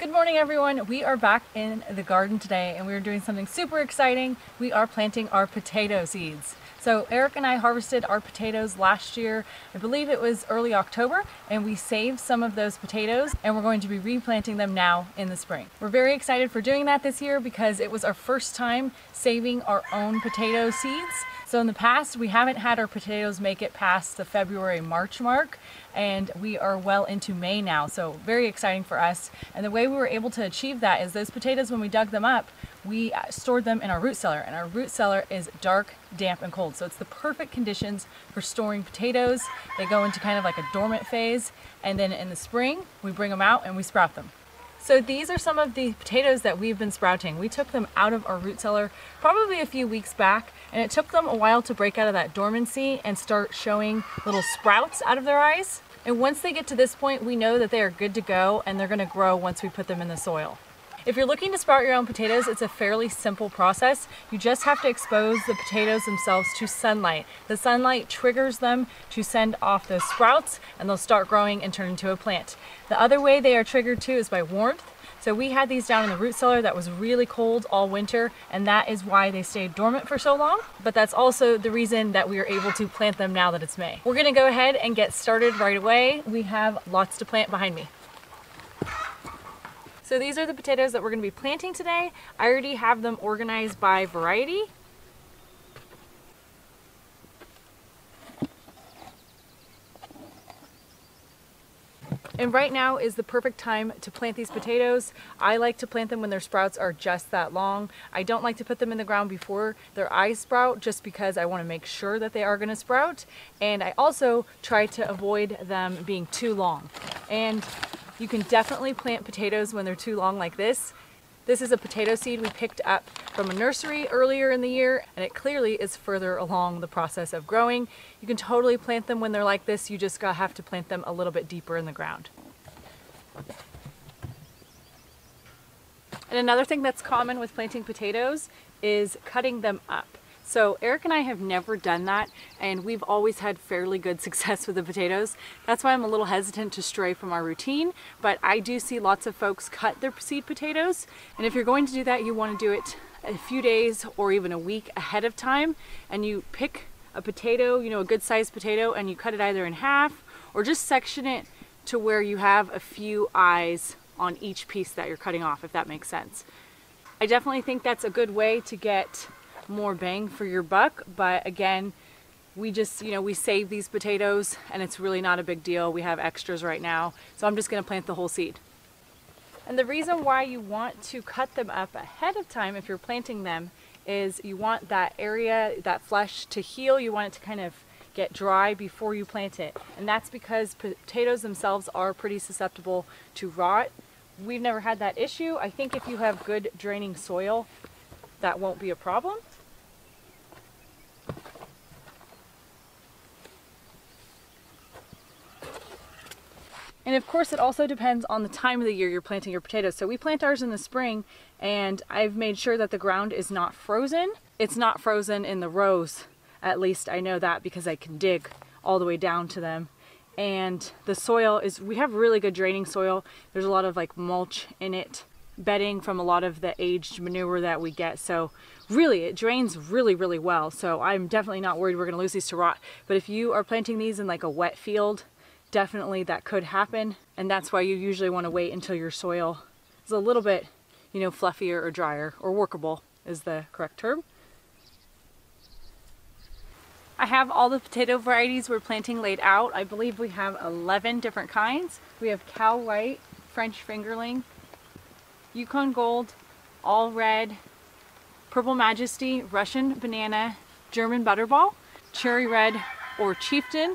Good morning everyone. We are back in the garden today and we are doing something super exciting. We are planting our potato seeds. So Eric and I harvested our potatoes last year, I believe it was early October, and we saved some of those potatoes and we're going to be replanting them now in the spring. We're very excited for doing that this year because it was our first time saving our own potato seeds. So in the past, we haven't had our potatoes make it past the February, March mark, and we are well into May now, so very exciting for us. And the way we were able to achieve that is those potatoes, when we dug them up, we uh, stored them in our root cellar, and our root cellar is dark, damp, and cold. So it's the perfect conditions for storing potatoes. They go into kind of like a dormant phase, and then in the spring, we bring them out and we sprout them. So these are some of the potatoes that we've been sprouting. We took them out of our root cellar probably a few weeks back and it took them a while to break out of that dormancy and start showing little sprouts out of their eyes. And once they get to this point, we know that they are good to go and they're gonna grow once we put them in the soil. If you're looking to sprout your own potatoes, it's a fairly simple process. You just have to expose the potatoes themselves to sunlight. The sunlight triggers them to send off those sprouts and they'll start growing and turn into a plant. The other way they are triggered too is by warmth. So we had these down in the root cellar that was really cold all winter and that is why they stayed dormant for so long. But that's also the reason that we are able to plant them now that it's May. We're gonna go ahead and get started right away. We have lots to plant behind me. So these are the potatoes that we're going to be planting today. I already have them organized by variety. And right now is the perfect time to plant these potatoes. I like to plant them when their sprouts are just that long. I don't like to put them in the ground before their eyes sprout just because I want to make sure that they are going to sprout. And I also try to avoid them being too long. And you can definitely plant potatoes when they're too long like this. This is a potato seed we picked up from a nursery earlier in the year and it clearly is further along the process of growing. You can totally plant them when they're like this, you just have to plant them a little bit deeper in the ground. And another thing that's common with planting potatoes is cutting them up. So Eric and I have never done that and we've always had fairly good success with the potatoes. That's why I'm a little hesitant to stray from our routine, but I do see lots of folks cut their seed potatoes. And if you're going to do that, you want to do it a few days or even a week ahead of time and you pick a potato, you know, a good sized potato and you cut it either in half or just section it to where you have a few eyes on each piece that you're cutting off, if that makes sense. I definitely think that's a good way to get more bang for your buck. But again, we just, you know, we save these potatoes and it's really not a big deal. We have extras right now. So I'm just gonna plant the whole seed. And the reason why you want to cut them up ahead of time if you're planting them is you want that area, that flesh to heal. You want it to kind of get dry before you plant it. And that's because potatoes themselves are pretty susceptible to rot. We've never had that issue. I think if you have good draining soil, that won't be a problem. And of course it also depends on the time of the year you're planting your potatoes. So we plant ours in the spring and I've made sure that the ground is not frozen. It's not frozen in the rows, at least I know that because I can dig all the way down to them. And the soil is, we have really good draining soil. There's a lot of like mulch in it, bedding from a lot of the aged manure that we get. So really it drains really, really well. So I'm definitely not worried we're gonna lose these to rot. But if you are planting these in like a wet field, definitely that could happen. And that's why you usually want to wait until your soil is a little bit, you know, fluffier or drier or workable is the correct term. I have all the potato varieties we're planting laid out. I believe we have 11 different kinds. We have Cal White, French Fingerling, Yukon Gold, All Red, Purple Majesty, Russian Banana, German Butterball, Cherry Red, or Chieftain,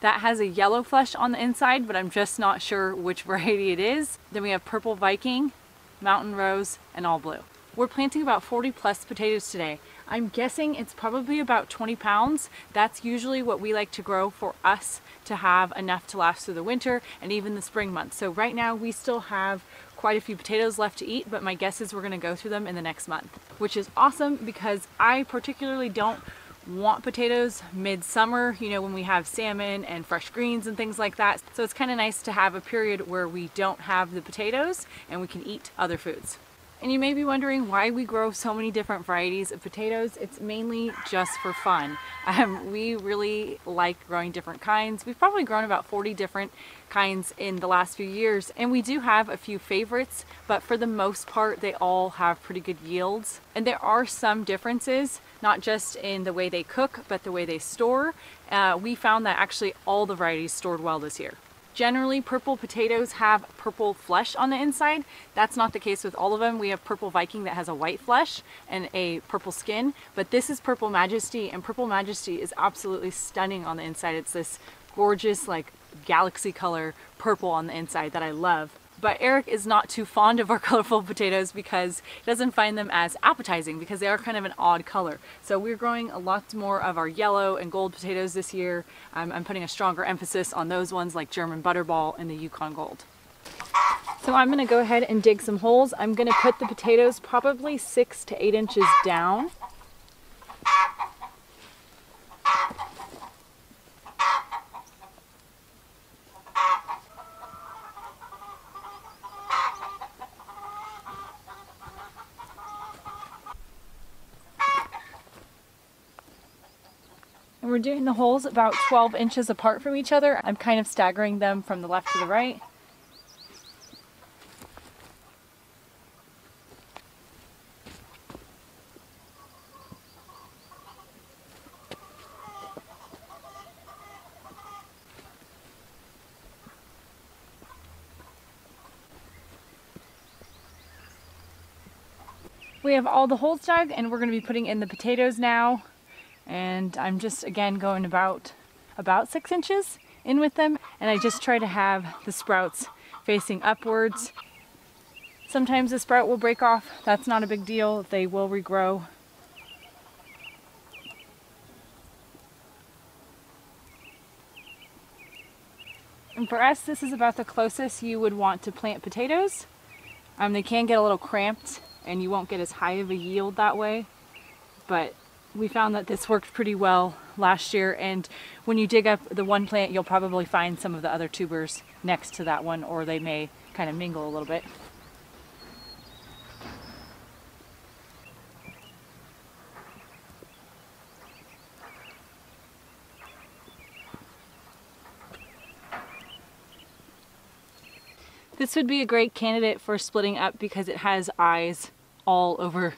that has a yellow flesh on the inside, but I'm just not sure which variety it is. Then we have Purple Viking, Mountain Rose, and All Blue. We're planting about 40 plus potatoes today. I'm guessing it's probably about 20 pounds. That's usually what we like to grow for us to have enough to last through the winter and even the spring months. So right now we still have quite a few potatoes left to eat, but my guess is we're gonna go through them in the next month, which is awesome because I particularly don't want potatoes midsummer, you know, when we have salmon and fresh greens and things like that. So it's kind of nice to have a period where we don't have the potatoes and we can eat other foods. And you may be wondering why we grow so many different varieties of potatoes. It's mainly just for fun. Um, we really like growing different kinds. We've probably grown about 40 different kinds in the last few years and we do have a few favorites but for the most part they all have pretty good yields and there are some differences not just in the way they cook but the way they store uh, we found that actually all the varieties stored well this year Generally, purple potatoes have purple flesh on the inside. That's not the case with all of them. We have purple Viking that has a white flesh and a purple skin, but this is purple Majesty, and purple Majesty is absolutely stunning on the inside. It's this gorgeous, like, galaxy color purple on the inside that I love. But Eric is not too fond of our colorful potatoes because he doesn't find them as appetizing because they are kind of an odd color. So we're growing a lot more of our yellow and gold potatoes this year. Um, I'm putting a stronger emphasis on those ones like German Butterball and the Yukon Gold. So I'm gonna go ahead and dig some holes. I'm gonna put the potatoes probably six to eight inches down We're doing the holes about 12 inches apart from each other. I'm kind of staggering them from the left to the right. We have all the holes dug and we're going to be putting in the potatoes now and I'm just again going about about six inches in with them and I just try to have the sprouts facing upwards. Sometimes the sprout will break off, that's not a big deal, they will regrow. And for us, this is about the closest you would want to plant potatoes. Um, they can get a little cramped and you won't get as high of a yield that way, but we found that this worked pretty well last year and when you dig up the one plant you'll probably find some of the other tubers next to that one or they may kind of mingle a little bit. This would be a great candidate for splitting up because it has eyes all over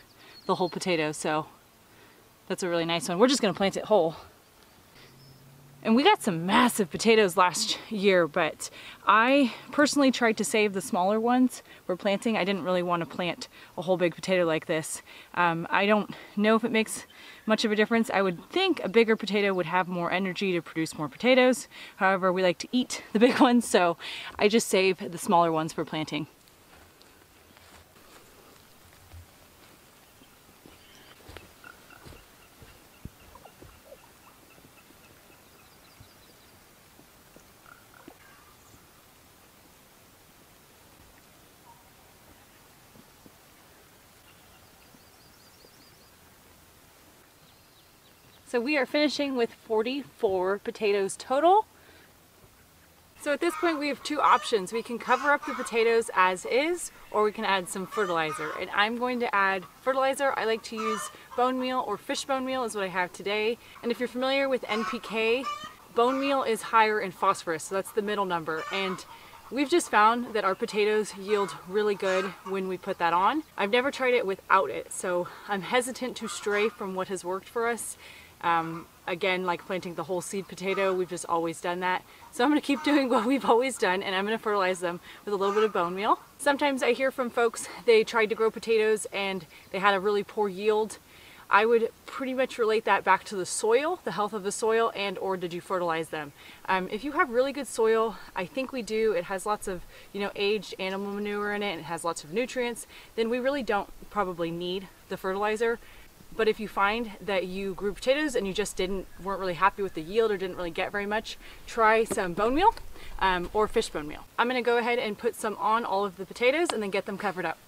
the whole potato so that's a really nice one. We're just gonna plant it whole. And we got some massive potatoes last year, but I personally tried to save the smaller ones for planting. I didn't really want to plant a whole big potato like this. Um, I don't know if it makes much of a difference. I would think a bigger potato would have more energy to produce more potatoes. However, we like to eat the big ones, so I just save the smaller ones for planting. So we are finishing with 44 potatoes total. So at this point we have two options. We can cover up the potatoes as is or we can add some fertilizer. And I'm going to add fertilizer. I like to use bone meal or fish bone meal is what I have today. And if you're familiar with NPK, bone meal is higher in phosphorus, so that's the middle number. And We've just found that our potatoes yield really good when we put that on. I've never tried it without it, so I'm hesitant to stray from what has worked for us um, again, like planting the whole seed potato, we've just always done that. So I'm gonna keep doing what we've always done and I'm gonna fertilize them with a little bit of bone meal. Sometimes I hear from folks, they tried to grow potatoes and they had a really poor yield. I would pretty much relate that back to the soil, the health of the soil, and or did you fertilize them? Um, if you have really good soil, I think we do, it has lots of, you know, aged animal manure in it, it has lots of nutrients, then we really don't probably need the fertilizer. But if you find that you grew potatoes and you just didn't weren't really happy with the yield or didn't really get very much, try some bone meal um, or fish bone meal. I'm gonna go ahead and put some on all of the potatoes and then get them covered up.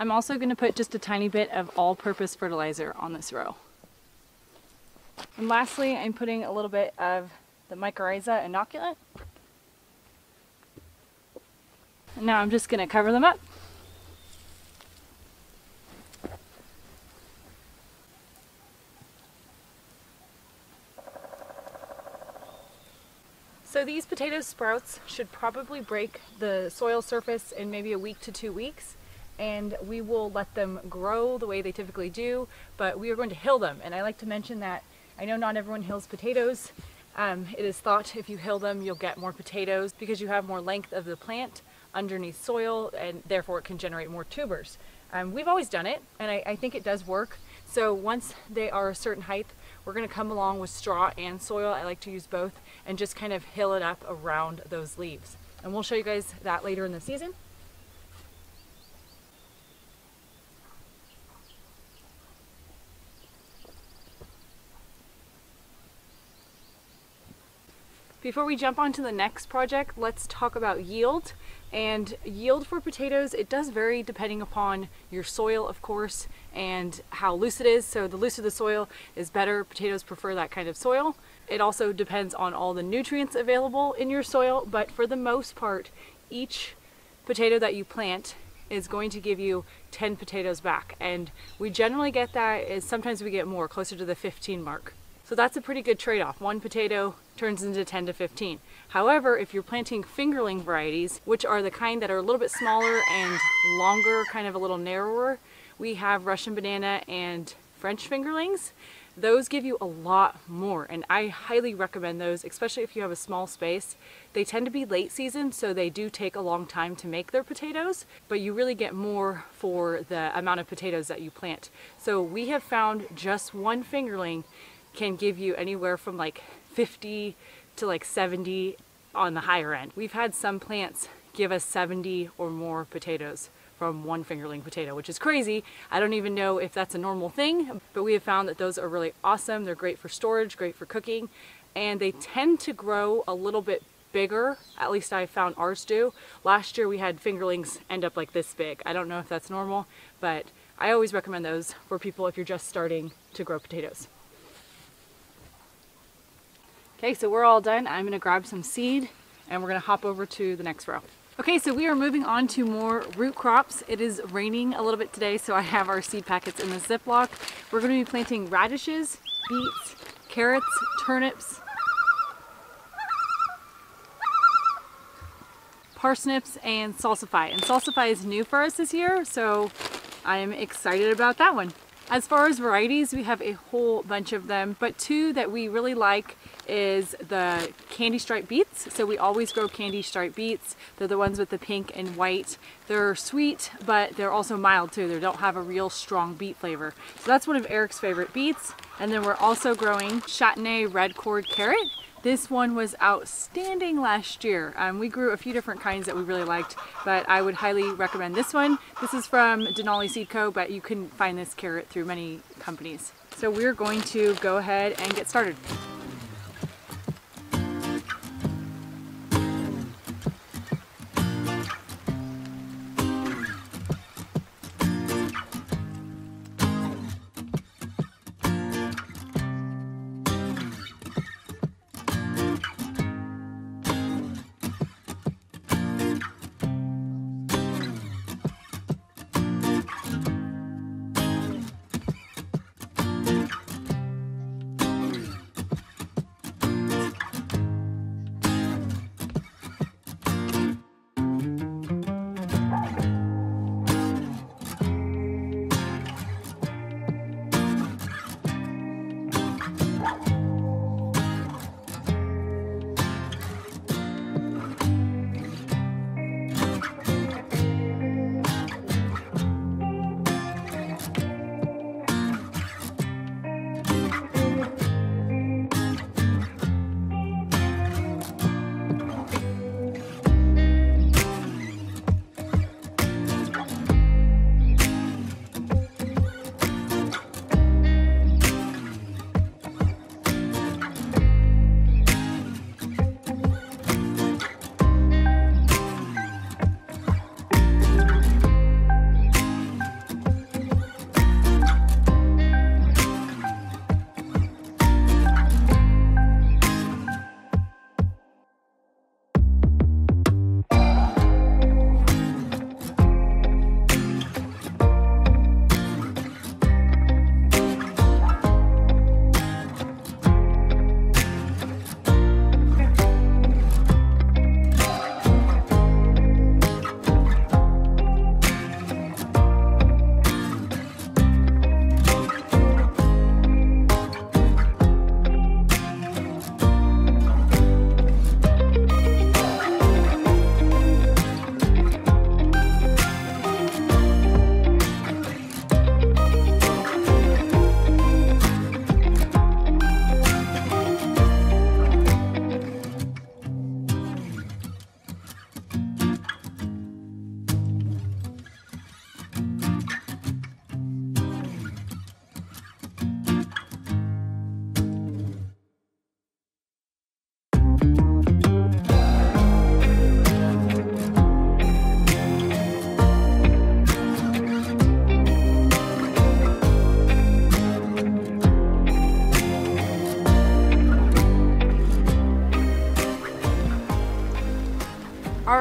I'm also gonna put just a tiny bit of all-purpose fertilizer on this row. And lastly, I'm putting a little bit of the mycorrhiza inoculant. And now I'm just going to cover them up. So these potato sprouts should probably break the soil surface in maybe a week to two weeks and we will let them grow the way they typically do, but we are going to hill them. And I like to mention that I know not everyone hills potatoes. Um, it is thought if you hill them, you'll get more potatoes because you have more length of the plant underneath soil and therefore it can generate more tubers. Um, we've always done it and I, I think it does work. So once they are a certain height, we're gonna come along with straw and soil. I like to use both and just kind of hill it up around those leaves. And we'll show you guys that later in the season. Before we jump on to the next project, let's talk about yield. And yield for potatoes, it does vary depending upon your soil, of course, and how loose it is. So the looser the soil is better. Potatoes prefer that kind of soil. It also depends on all the nutrients available in your soil, but for the most part, each potato that you plant is going to give you 10 potatoes back. And we generally get that, is sometimes we get more, closer to the 15 mark. So that's a pretty good trade-off. One potato turns into 10 to 15. However, if you're planting fingerling varieties, which are the kind that are a little bit smaller and longer, kind of a little narrower, we have Russian banana and French fingerlings. Those give you a lot more and I highly recommend those, especially if you have a small space. They tend to be late season, so they do take a long time to make their potatoes, but you really get more for the amount of potatoes that you plant. So we have found just one fingerling can give you anywhere from like 50 to like 70 on the higher end. We've had some plants give us 70 or more potatoes from one fingerling potato, which is crazy. I don't even know if that's a normal thing, but we have found that those are really awesome. They're great for storage, great for cooking, and they tend to grow a little bit bigger. At least I found ours do. Last year we had fingerlings end up like this big. I don't know if that's normal, but I always recommend those for people if you're just starting to grow potatoes. Okay, so we're all done. I'm gonna grab some seed and we're gonna hop over to the next row. Okay, so we are moving on to more root crops. It is raining a little bit today, so I have our seed packets in the Ziploc. We're gonna be planting radishes, beets, carrots, turnips, parsnips, and salsify. And salsify is new for us this year, so I'm excited about that one. As far as varieties, we have a whole bunch of them, but two that we really like is the candy stripe beets. So we always grow candy stripe beets. They're the ones with the pink and white. They're sweet, but they're also mild too. They don't have a real strong beet flavor. So that's one of Eric's favorite beets. And then we're also growing Chantenay red cored carrot. This one was outstanding last year. Um, we grew a few different kinds that we really liked, but I would highly recommend this one. This is from Denali Seed Co., but you can find this carrot through many companies. So we're going to go ahead and get started.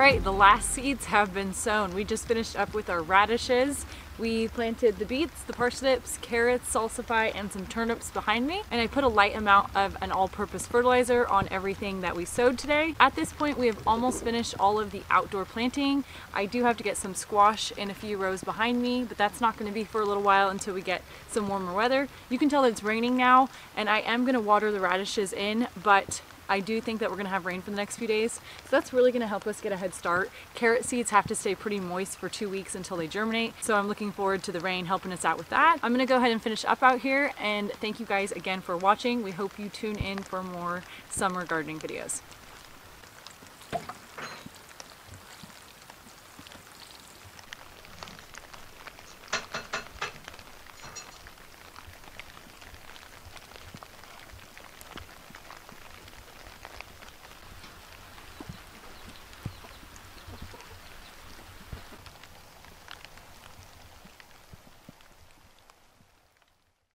Right, the last seeds have been sown. We just finished up with our radishes. We planted the beets, the parsnips, carrots, salsify, and some turnips behind me. And I put a light amount of an all-purpose fertilizer on everything that we sowed today. At this point, we have almost finished all of the outdoor planting. I do have to get some squash in a few rows behind me, but that's not gonna be for a little while until we get some warmer weather. You can tell it's raining now, and I am gonna water the radishes in, but I do think that we're gonna have rain for the next few days. So that's really gonna help us get a head start. Carrot seeds have to stay pretty moist for two weeks until they germinate. So I'm looking forward to the rain helping us out with that. I'm gonna go ahead and finish up out here and thank you guys again for watching. We hope you tune in for more summer gardening videos.